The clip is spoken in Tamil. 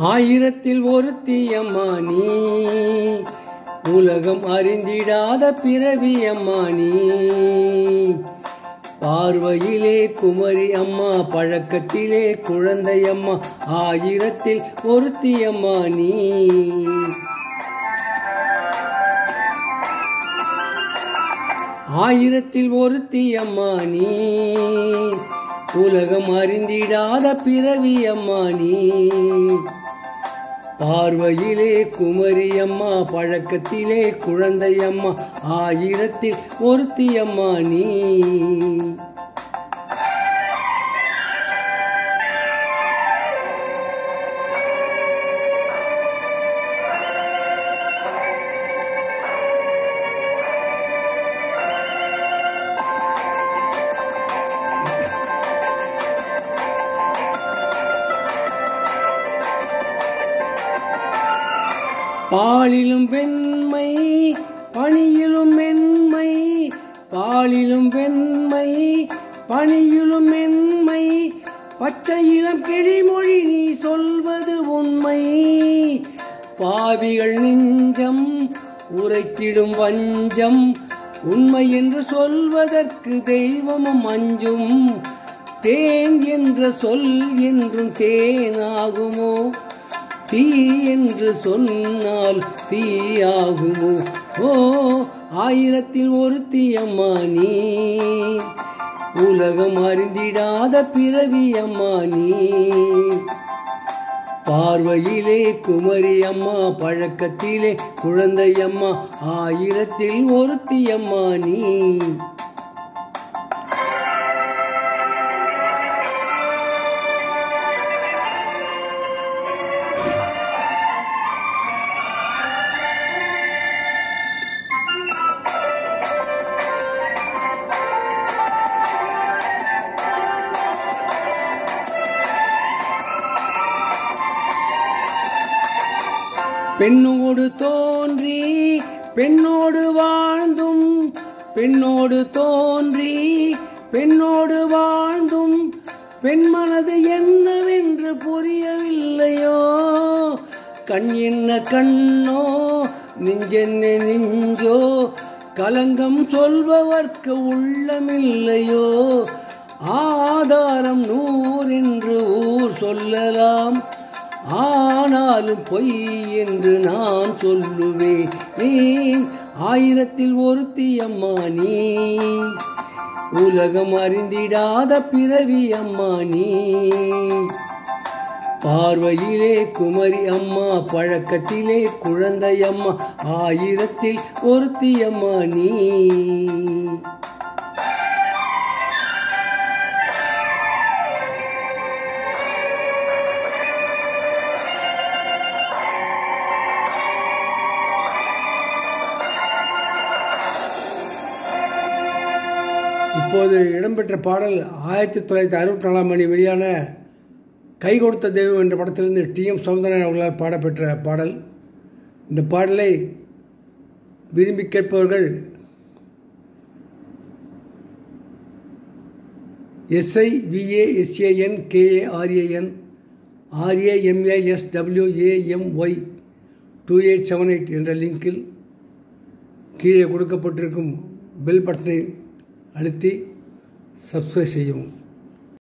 ஆயிரத்தில் ஒரு தீயம்மா நீ. உலகம் அறிந்திடாத பிறவி அம்மா நீ. பார்வையிலே குமரி அம்மா பழக்கத்திலே குழந்தை அம்மா ஆயிரத்தில் ஒருத்தி அம்மா நீ. ஆயிரத்தில் ஒருத்தி அம்மா நீ. உலகம் அறிந்திடாத பிறவி அம்மா நீ. பார்வையிலே குமரியம்மா பழக்கத்திலே குழந்தையம்மா ஆயிரத்தில் ஒருத்தியம்மா நீ. பாலிலும் வெண்மை பணியிலும் மென்மை பாலிலும் வெண்மை பணியிலும் மென்மை பச்சையிலும் கிழிமொழி நீ சொல்வது உண்மை. பாவிகள் நெஞ்சம் உரைத்திடும் வஞ்சம் உண்மை என்று சொல்வதற்கு தெய்வமும் அஞ்சும். தேன் என்ற சொல் என்றும் தேனாகுமோ? தீ என்று சொன்னால் தீயாகுமோ? ஓ ஆயிரத்தில் ஒரு தீயம்மா நீ. உலகம் அறிந்திடாத பிறவியம்மா நீ. பார்வையிலே குமரி அம்மா பழக்கத்திலே குழந்தையம்மா ஆயிரத்தில் ஒருத்தியம்மா நீ. பெண்ணோடு தோன்றி பெண்ணோடு வாழ்ந்தும் பெண்ணோடு தோன்றி பெண்ணோடு வாழ்ந்தும் பெண் மனது என்னவென்று புரியவில்லையோ? கண் என்ன கண்ணோ நெஞ்சென்ன நெஞ்சோ? கலங்கம் சொல்பவர்க்கு உள்ளமில்லையோ? ஆதாரம் நூறென்று ஊர் சொல்லலாம். ஆனாலும் பொய் என்று நான் சொல்லுவேன். ஆயிரத்தில் ஒருத்தி அம்மா நீ உலகம் அறிந்திடாத பிறவி அம்மா நீ பார்வையிலே குமரி அம்மா பழக்கத்திலே குழந்தை அம்மா ஆயிரத்தில் ஒருத்தி அம்மா நீ இப்போது இடம்பெற்ற பாடல் ஆயிரத்தி தொள்ளாயிரத்தி அறுபத்தி நாலாம் மணி வெளியான கை கொடுத்த தெய்வம் என்ற படத்திலிருந்து டி எம் சௌந்தரன் அவர்களால் பாடப்பெற்ற பாடல். இந்த பாடலை விரும்பி கேட்பவர்கள் S I V A S A N K A R A N R A M A S W A M Y two eight seven eight என்ற லிங்கில் கீழே கொடுக்கப்பட்டிருக்கும் பெல் பட்டனை அழுத்தி சப்ஸ்கிரைப் செய்யவும்.